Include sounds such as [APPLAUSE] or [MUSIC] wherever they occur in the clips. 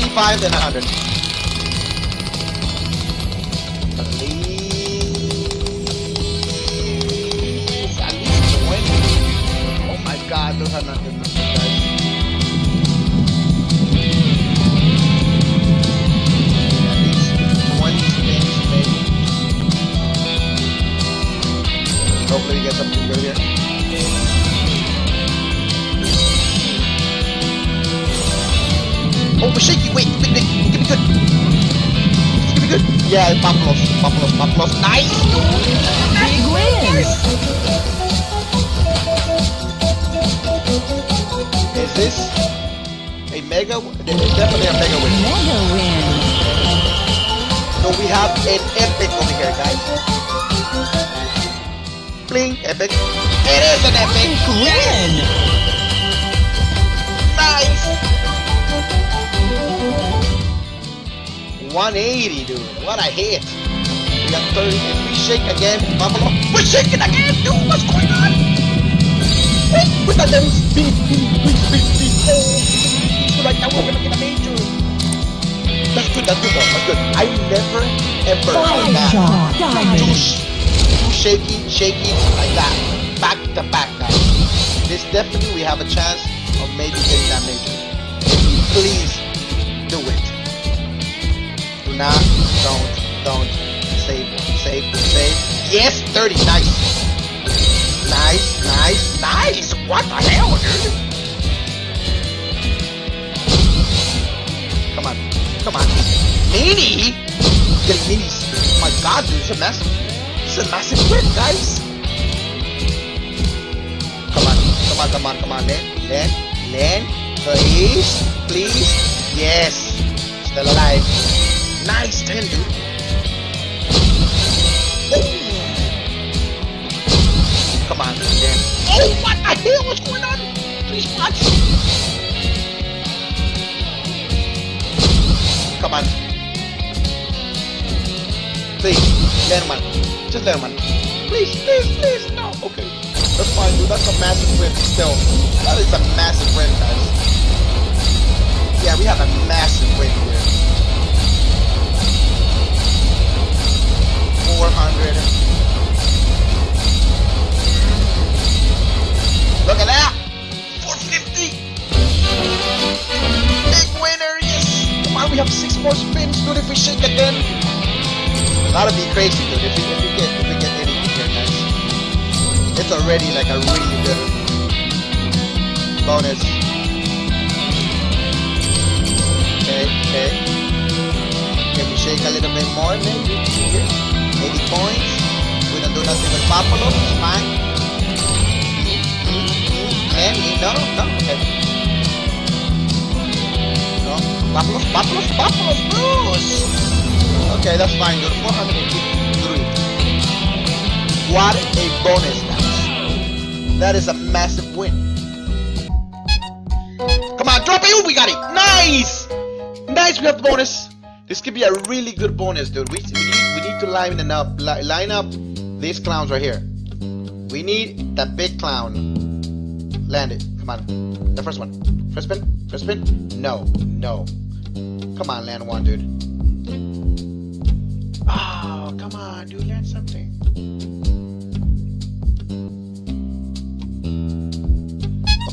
25 and 100. Please. At least 20. Oh my god, those are not good numbers, guys. 20 maybe. Hopefully get something good here. Oh, we're shaky. Wait, wait, wait. Give me good. Give me good. Yeah, Buffaloes. Buffaloes, Buffaloes. Nice. Big wins. Is this a mega? It's definitely a mega win. Mega wins. So we have an epic over here, guys. Bling, epic. It is an epic. Win. Nice. 180, dude. What a hit. We got 30. We shake again, Buffalo. We're shaking again, dude. What's going on? Wait, with that them speed, speed, speed, speed, speed. Oh, like that we're gonna get a major. That's good. That's good. Though. That's good. I never ever heard Five that. shot. Two, Diamond. sh- two shaky, shaky like that, back to back, guys. This definitely we have a chance of maybe getting that major. Please do it. Not, don't, don't save, save, save. Yes, 30, nice. Nice, nice, nice. What the hell, dude? Come on, come on. Mini? Getting minis. Oh my god, dude, it's a massive, it's a massive win, guys. Come on, come on, come on, come on, land, land, land, please, please, yes, still alive. Nice 10, dude. Oh. Come on, land. Oh, what the hell, what's going on? Three spots. Come on. Please, land one. Just land one. Please, please, please, no. Okay. That's fine, dude. That's a massive win still. That is a massive win, guys. Yeah, we have a massive win 400. Look at that! 450! Big winner, yes! Come on, we have six more spins, dude, if we shake again. That'll be crazy, dude, if we, if we get, if we get anything here, guys. It's already like a really good bonus. Okay, okay. Can we shake a little bit more, maybe? Here. 80 points. We don't do nothing with Buffalo, it's fine. And no, no, okay. No, Buffaloes, Buffaloes, Buffaloes, Bruce! Okay, that's fine, dude. 453. What a bonus, guys. That is a massive win. Come on, drop it! Ooh, we got it! Nice! Nice, we have the bonus. This could be a really good bonus, dude. We, we, need, we need to line up, li line up these clowns right here. We need that big clown. Land it. Come on. The first one. First spin? First spin? No. No. Come on, land one, dude. Oh, come on, dude. Land something.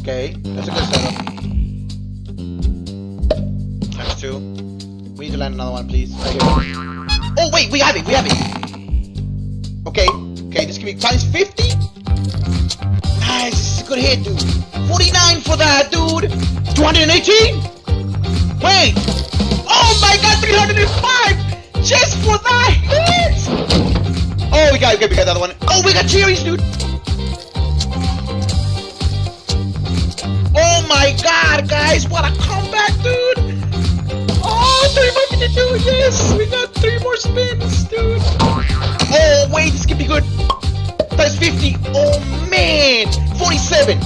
Okay, that's a good setup. Times two. We to land another one, please. Here. Oh, wait, we have it, we have it. Okay, okay, this can be times 50? Nice, this is a good hit, dude. 49 for that, dude. 218? Wait. Oh my god, 305! Just for that hit! Oh, we got, okay, we got another one. Oh, we got cherries, dude. Oh my god, guys, what a comeback, dude! 352, yes! We got three more spins, dude! Oh, wait, this could be good! Times 50, oh man! 47!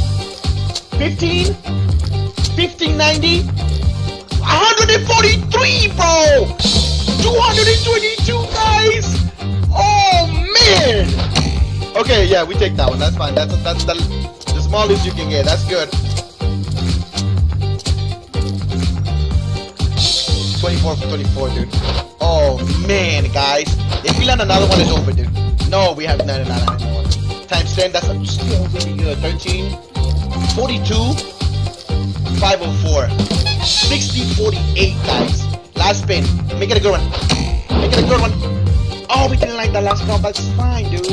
15? 15, 90. 143, bro. 222, guys. Oh man. Okay, yeah, we take that one. That's fine. That's that's the, the smallest you can get. That's good. 24 for 24, dude. Oh man, guys. If we land another one, it's over, dude. No, we have none, none, none, none. Times 10, that's still really good. 13, 42, 504. 60, 48, guys. Last spin. Make it a good one. Make it a good one. Oh, we didn't like that last one, but it's fine, dude.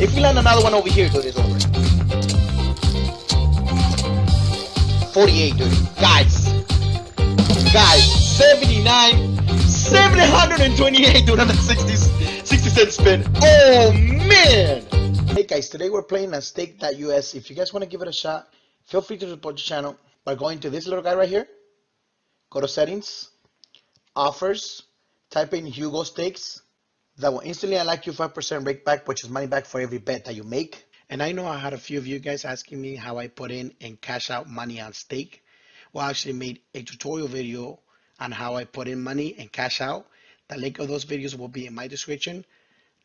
If we land another one over here, dude, it's over. 48, dude. Guys. Guys. 79, 728 dude on a 60, 60 cent spin. Oh man! Hey guys, today we're playing a stake.us. If you guys want to give it a shot, feel free to support the channel by going to this little guy right here. Go to settings, offers, type in Hugo Stakes. That will instantly unlock you 5% rake back, which is money back for every bet that you make. And I know I had a few of you guys asking me how I put in and cash out money on stake. Well, I actually made a tutorial video on how I put in money and cash out. The link of those videos will be in my description.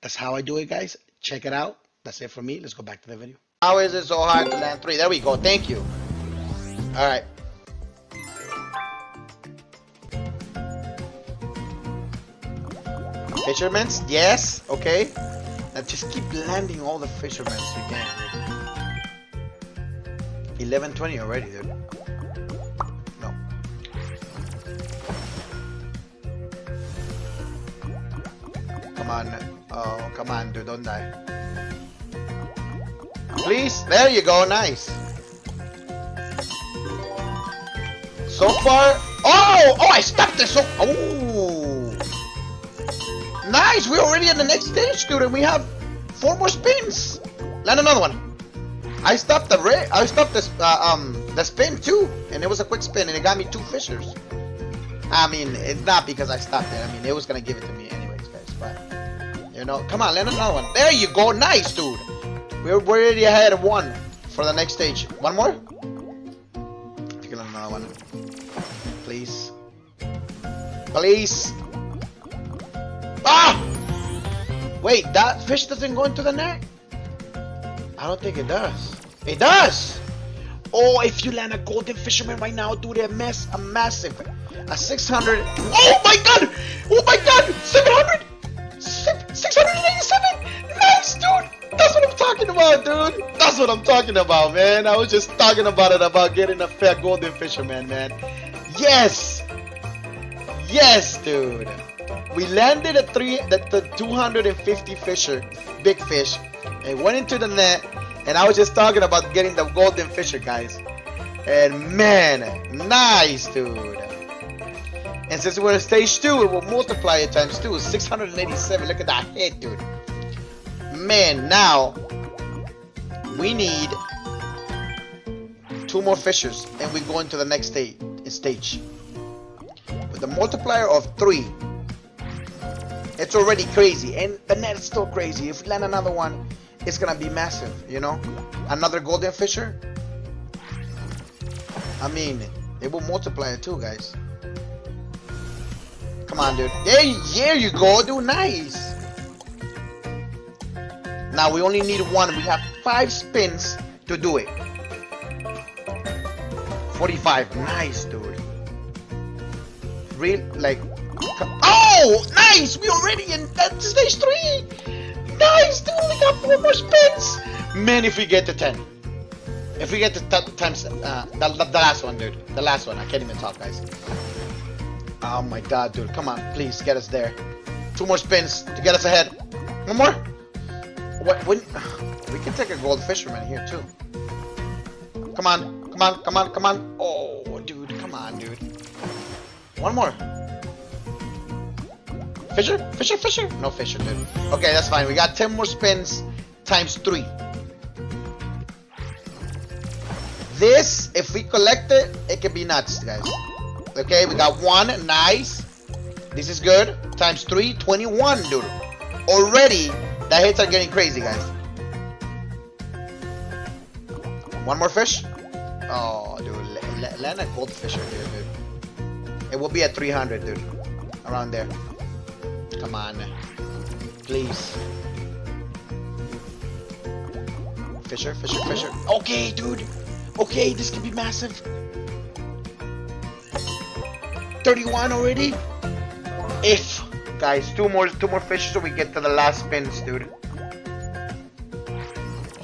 That's how I do it, guys. Check it out. That's it for me. Let's go back to the video. How is it so hard to land three? There we go. Thank you. All right. Fishermen's? Yes. Okay. Now just keep landing all the fishermen's you can. 1120 already, dude. Come on, dude. Don't die. Please. There you go. Nice. So far. Oh! Oh, I stopped it. So. Oh. Nice. We're already at the next stage, dude. And we have four more spins. Land another one. I stopped the ray. I stopped this uh, um the spin too, and it was a quick spin, and it got me two fishers. I mean, it's not because I stopped it. I mean, it was gonna give it to me anyways, guys. But you know, come on, land another one. There you go, nice, dude. We're already ahead of one for the next stage. One more. Take another one, please, please. Ah! Wait, that fish doesn't go into the net. I don't think it does. It does. Oh, if you land a golden fisherman right now, dude, a mess, a massive a 600 oh my god oh my god 700 687 nice dude that's what i'm talking about dude. That's what i'm talking about man. I was just talking about it about getting a fair golden fisherman man. Yes. Yes dude. We landed a three the, the 250 fisher big fish. And went into the net and i was just talking about getting the golden fisher guys. And man nice dude and since we're in stage 2, it will multiply it times 2. 687. Look at that hit, dude. Man, now we need two more fishers and we go into the next stage. stage. With a multiplier of 3, it's already crazy. And the net is still crazy. If we land another one, it's gonna be massive, you know? Another golden fisher. I mean, it will multiply it too, guys. Come on, dude. There, there you go, dude. Nice. Now we only need one. We have five spins to do it. 45. Nice, dude. Real, like... Oh! Nice! We already in uh, stage 3! Nice, dude! We got four more spins! Man, if we get to 10. If we get to times... Uh, the, the, the last one, dude. The last one. I can't even talk, guys. Oh my god, dude. Come on, please get us there. Two more spins to get us ahead. One more. What? When, we can take a gold fisherman here too. Come on, come on, come on, come on. Oh, dude, come on, dude. One more. Fisher? Fisher? Fisher? No Fisher, dude. Okay, that's fine. We got 10 more spins times 3. This, if we collect it, it can be nuts, guys. Okay, we got one. Nice. This is good. Times three, 21, dude. Already, the hits are getting crazy, guys. One more fish. Oh, dude. land a goldfish right here, dude. It will be at 300, dude. Around there. Come on. Please. Fisher, Fisher, Fisher. Okay, dude. Okay, this could be massive. 31 already? If. Guys, two more two more fishes so we get to the last spins, dude.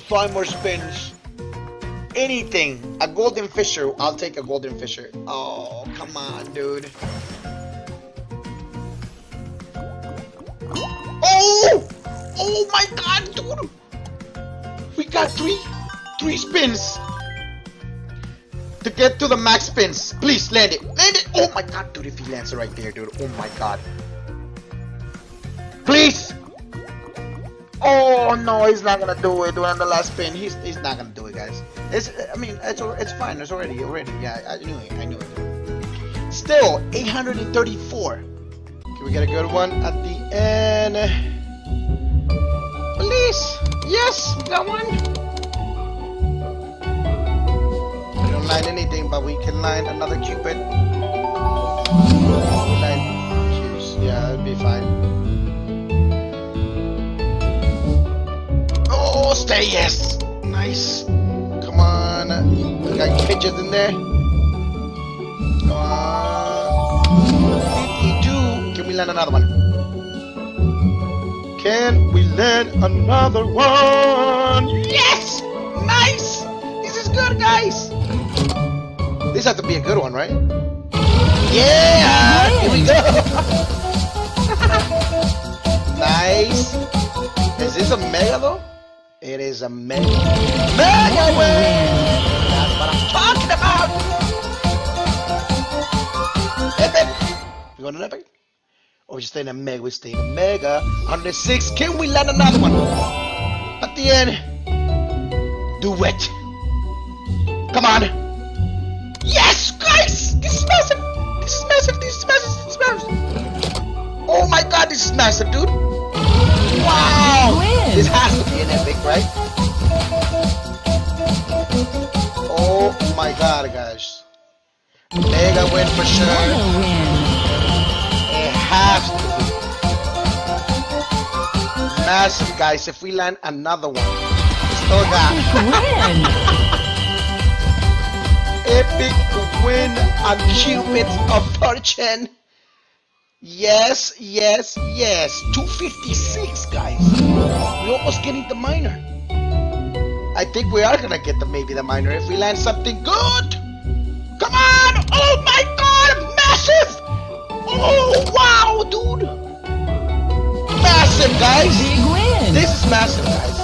Five more spins. Anything. A golden fisher. I'll take a golden fisher. Oh, come on, dude. Oh! Oh my god, dude! We got three, three spins to get to the max spins. Please land it, land. Oh my god, dude! If he lands right there, dude. Oh my god. Please. Oh no, he's not gonna do it. On the last spin, he's he's not gonna do it, guys. It's I mean it's it's fine. It's already already. Yeah, I knew it. I knew it. Still 834. Can we get a good one at the end? Please. Yes, got one. We don't line anything, but we can line another cupid. Fine. Oh, stay yes. Nice. Come on. We got pigeons in there. Come on. 52. Can we land another one? Can we land another one? Yes! Nice! This is good, guys. This has to be a good one, right? Yeah! Here we go. [LAUGHS] nice. Is this a mega though? It is a mega. Mega win! That's what I'm talking about! Epic! You want an epic? Or we stay in a mega, we stay in a mega. 106, can we land another one? At the end, do it. Come on. Yes, guys! This is massive! This is massive, this is massive, this is massive! Oh my god, this is massive, dude! Wow! Win. This has to be an epic, right? Oh my god, guys. Mega win for sure. Win. It has to be. Massive, guys. If we land another one, still got Win. epic win [LAUGHS] on Cupid's of Fortune. Yes, yes, yes. 256, guys. We almost getting the minor. I think we are gonna get the maybe the minor if we land something good. Come on! Oh my god! Massive! Oh wow, dude! Massive, guys! Big win. This is massive, guys.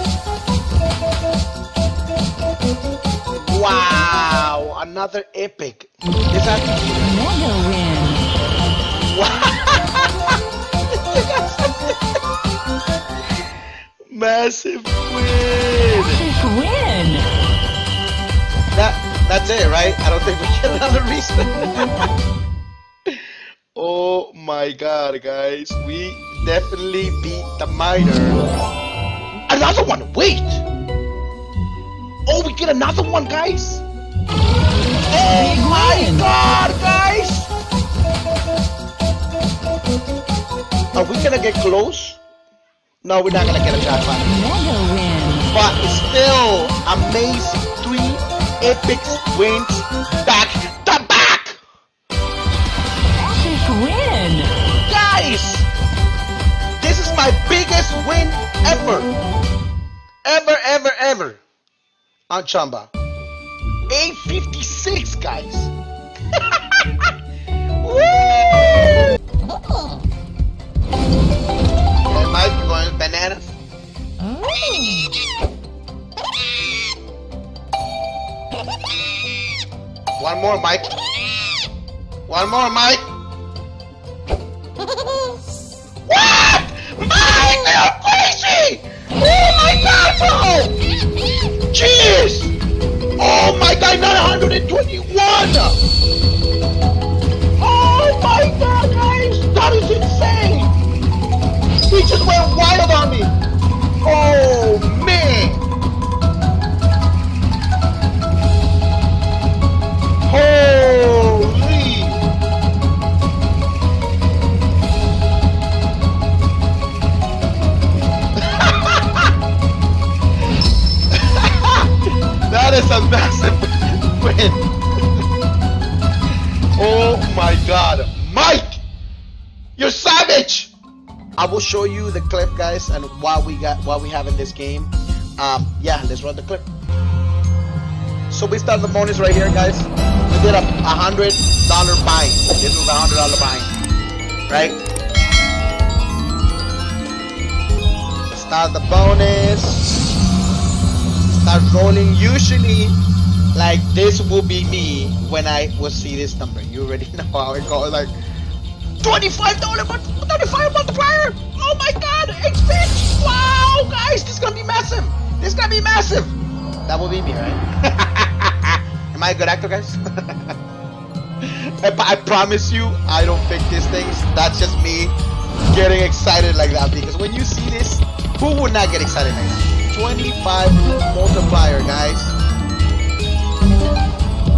Wow, another epic. Is that [LAUGHS] Massive win? Epic win. That that's it, right? I don't think we get another respin. [LAUGHS] oh my god, guys, we definitely beat the minor. Another one. Wait. Oh, we get another one, guys. Oh my god, guys! Are we gonna get close? No, we're not gonna get a jackpot. Mega win. But it's still amazing. Three epic wins back to back! Epic win. Guys! This is my biggest win ever! Ever, ever, ever! On Chumba. 856, guys! [LAUGHS] Woo! Yeah, Mike, you going bananas? One more, Mike. One more, Mike. what? Mike, you're crazy! Oh my god, bro! Jeez! Oh my god, 921! That is insane! He just went wild on me! Oh will show you the clip guys and why we got what we have in this game. Um yeah, let's run the clip. So we start the bonus right here guys. We did a hundred dollar buy. This was a hundred dollar buy. Right? Start the bonus. Start rolling. Usually like this will be me when I will see this number. You already [LAUGHS] know how it goes. Like twenty-five dollar, twenty-five multiplier. Oh my God, X bitch! Wow, guys, this is gonna be massive. This is gonna be massive. That will be me, right? [LAUGHS] Am I a good actor, guys? [LAUGHS] I promise you, I don't pick these things. That's just me getting excited like that because when you see this, who would not get excited like that? 25 multiplier, guys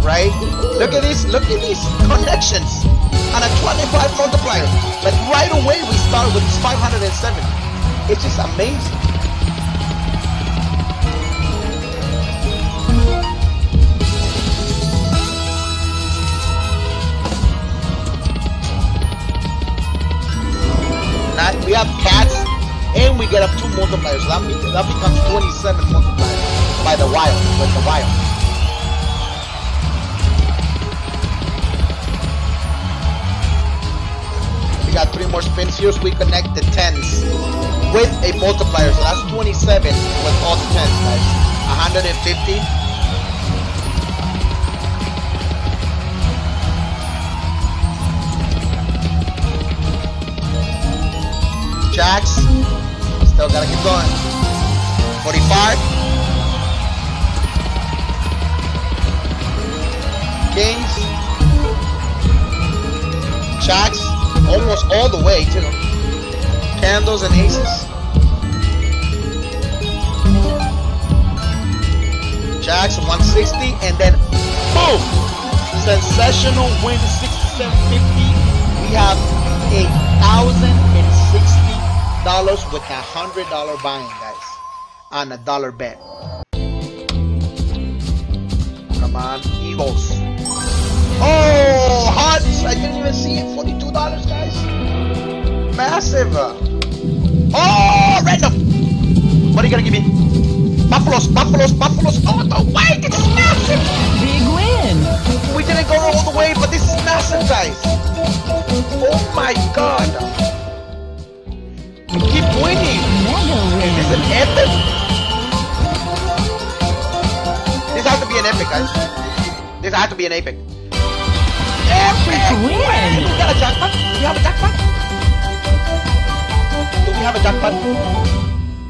right? Look at this, look at these connections and a 25 multiplier. But right away we start with 507. It's just amazing. Now we have cats and we get up two multipliers. So that, that becomes 27 multipliers by the wild, with the wild. We got three more spins here, so we connect the tens with a multiplier. So that's 27 with all the tens, guys. 150. Jacks. Still gotta keep going. 45. Kings. Jacks almost all the way to candles and aces. Jacks 160 and then boom! Sensational win 6750. We have a thousand and sixty dollars with a hundred dollar buying guys on a dollar bet. Come on, Eagles. Oh, hot! I didn't even see it. Forty-two dollars, guys. Massive. Oh, random. What are you gonna give me? Buffaloes, buffaloes, buffaloes. Oh wait! This is massive. Big win. We didn't go all the way, but this is massive, guys. Oh my God. We keep winning. Mega Is this win. an epic? This has to be an epic, guys. This has to be an epic. Epic win. Do we got a jackpot? Do we have a jackpot? Do we have a jackpot?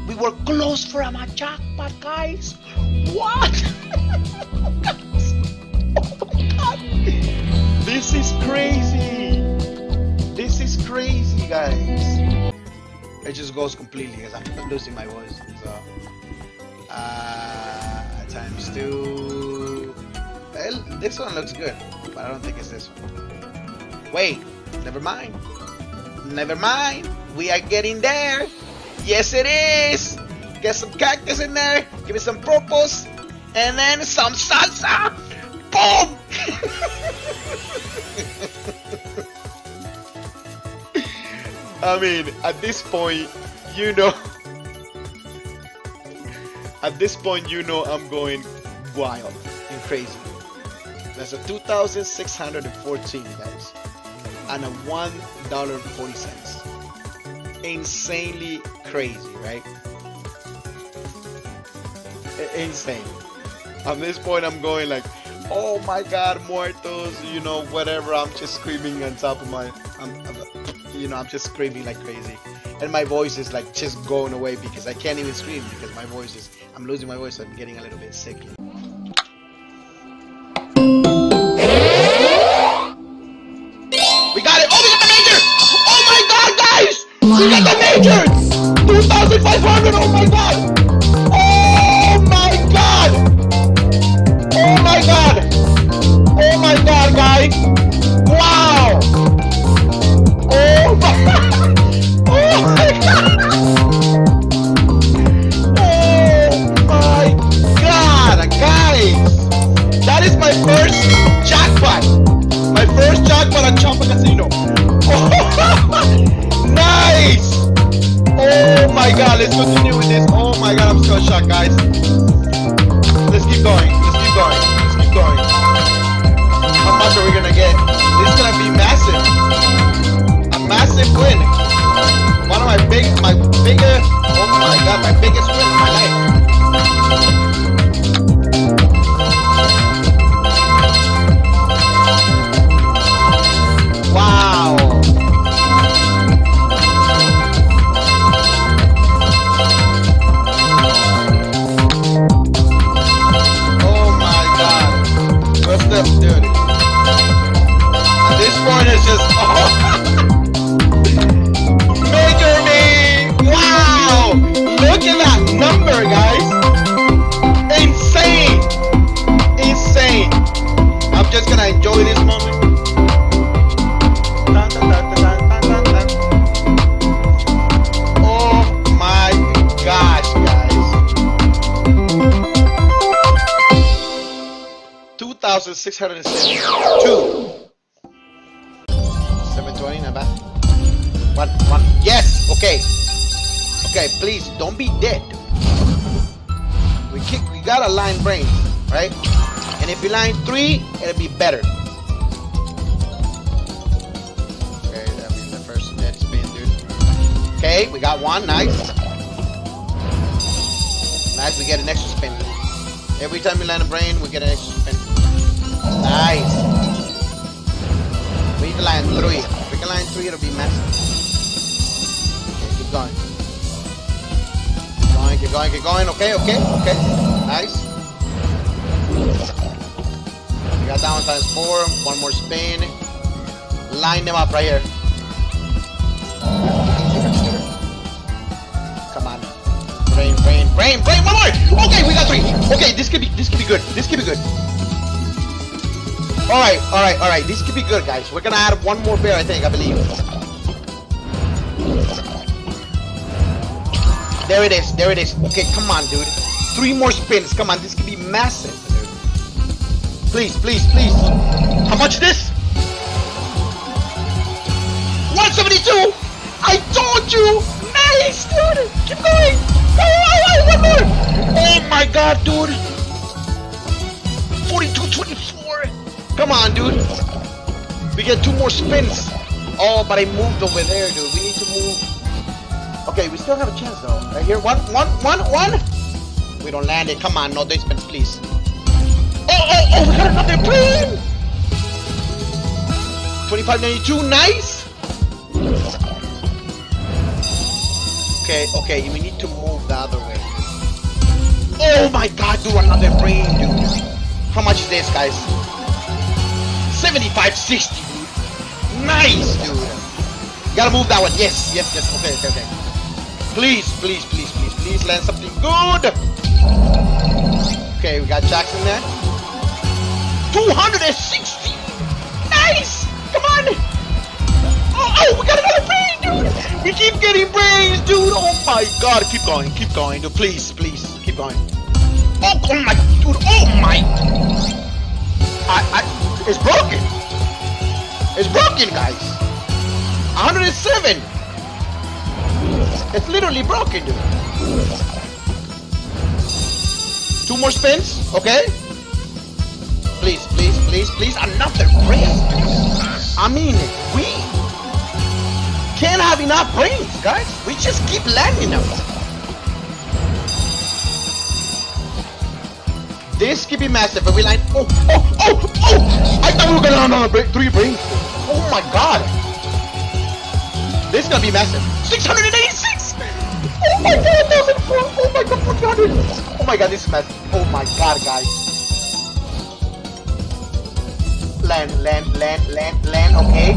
We were close for a jackpot, guys. What? Guys. Oh my God. This is crazy. This is crazy, guys. It just goes completely because I'm losing my voice. So, uh, times two. Well, this one looks good, but I don't think it's this one. Wait, never mind. Never mind. We are getting there. Yes, it is. Get some cactus in there. Give me some purples, and then some salsa. Boom. [LAUGHS] I mean, at this point, you know. At this point, you know I'm going wild and crazy. That's a 2,614, guys, and a one dollar forty cents. Insanely crazy, right? Insane. At this point, I'm going like, oh my God, muertos, you know, whatever. I'm just screaming on top of my, I'm, I'm, you know, I'm just screaming like crazy, and my voice is like just going away because I can't even scream because my voice is, I'm losing my voice. I'm getting a little bit sick. 2,672. 720, not. One, one. Yes! Okay. Okay, please, don't be dead. We kick, we got a line brain, right? And if you line three, it'll be better. Okay, that'll be the first dead spin, dude. Okay, we got one, nice. Nice, we get an extra spin. Every time we land a brain, we get an extra spin. Nice. We need to land three. If we can land three, it'll be massive. Okay, keep going. Keep going, keep going, keep going. Okay, okay, okay. Nice. We got one times four. One more spin. Line them up right here. Come on. Brain, brain, brain, brain. One more. Okay, we got three. Okay, this could be, this could be good. This could be good. All right, all right, all right. This could be good, guys. We're gonna add one more bear, I think. I believe. There it is. There it is. Okay, come on, dude. Three more spins. Come on, this could be massive. Dude. Please, please, please. How much is this? 172. I told you. Nice, dude. Keep going. Oh, oh, oh, one more. Oh my God, dude. 42.24. Come on, dude. We get two more spins. Oh, but I moved over there, dude. We need to move. Okay, we still have a chance though. Right here, one, one, one, one. We don't land it. Come on, no day spins, please. Oh, oh, oh, we got another plane. 2592, nice. Okay, okay, we need to move the other way. Oh my god, do another brain, dude. How much is this, guys? 7560, dude. Nice, dude. Gotta move that one. Yes, yes, yes. Okay, okay, okay. Please, please, please, please, please land something good. Okay, we got Jackson there. 260. Nice. Come on. Oh, oh, we got another brain, dude. We keep getting brains, dude. Oh my god. Keep going, keep going, dude. Please, please, keep going. Oh, oh my, dude. Oh my. I, I, it's broken. It's broken, guys. 107. It's literally broken, dude. Two more spins, okay? Please, please, please, please, another brain. I mean, we can't have enough brains, guys. We just keep landing them. This could be massive, but we like, Oh, oh, oh, oh! I thought we were gonna on bra- three brains. Oh my god! This is gonna be massive. 686! Oh my god, 1004! Oh my god, 400! Oh my god, this is massive. Oh my god, guys. Land, land, land, land, land, okay.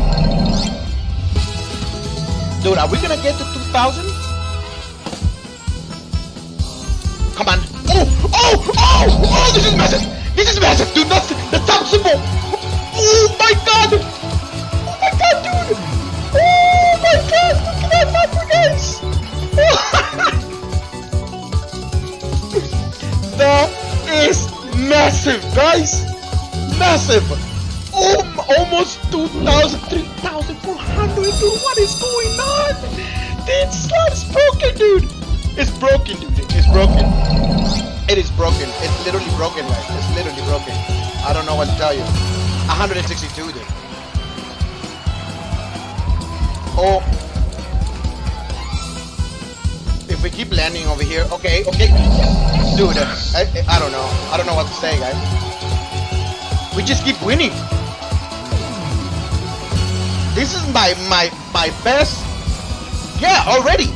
Dude, are we gonna get to 2000? Oh, oh, oh, this is massive. This is massive, dude. That's the top symbol. Oh my god. Oh my god, dude. Oh my god, look at that number, guys. [LAUGHS] that is massive, guys. Massive. Oh, almost 2,000, 3,400, dude. What is going on? This slot's broken, dude. It's broken, dude. It's broken. It is broken. It's literally broken, guys. It's literally broken. I don't know what to tell you. 162, dude. Oh. If we keep landing over here, okay, okay. Dude, uh, I, I don't know. I don't know what to say, guys. We just keep winning. This is my my my best. Yeah, already.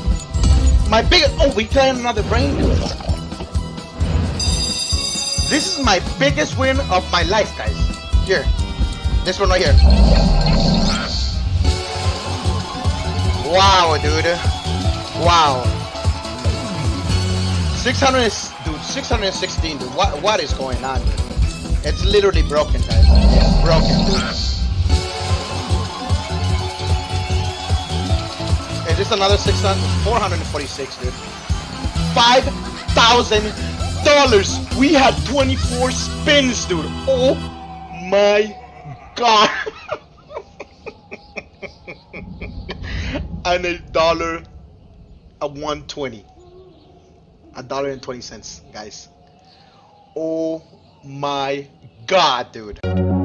My biggest. Oh, we got another brain. dude. This is my biggest win of my life, guys. Here, this one right here. Wow, dude. Wow. 600, is- dude. 616, dude. What what is going on? It's literally broken, guys. It's broken, dude. Is this another 600? 446, dude. Five thousand dollars. We had 24 spins, dude. Oh my god. [LAUGHS] and a dollar, a 120. A dollar and 20 cents, guys. Oh my god, dude.